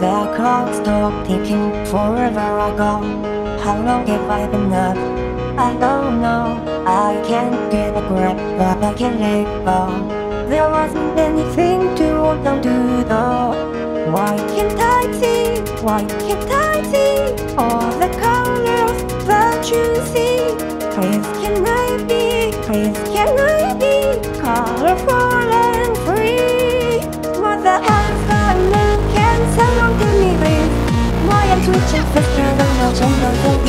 The clock stopped ticking forever ago How long have I been up? I don't know I can't get a grip but I can let go There wasn't anything to hold on to though Why can't I see? Why can't I see? All the colors that you see Please can I be? Please can I to check the server, no, no, no,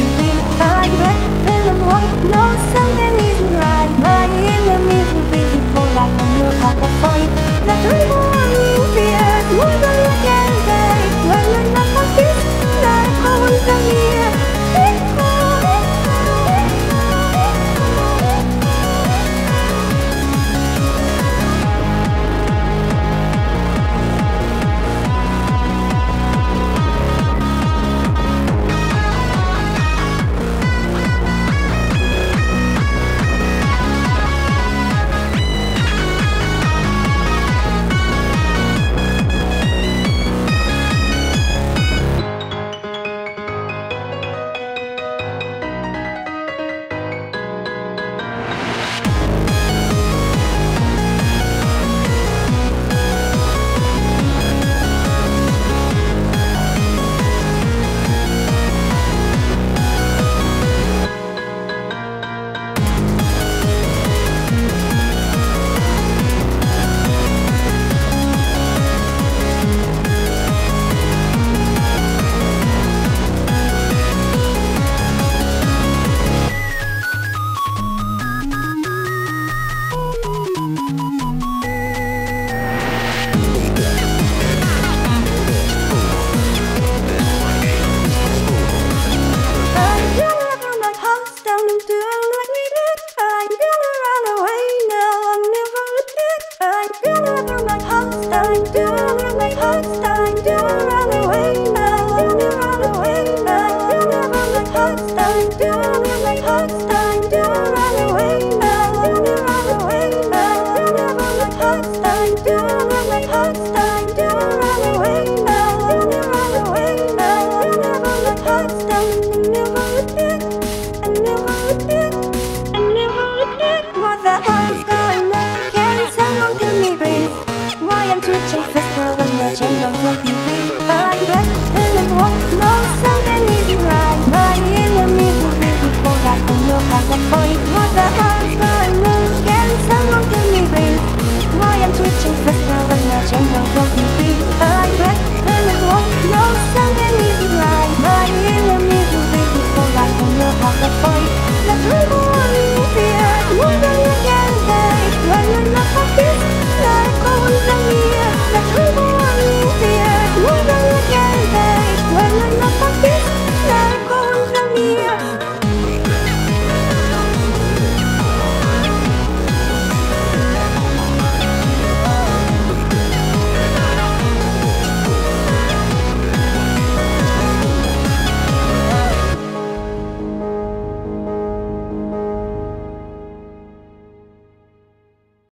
on the fight. Let's rewind.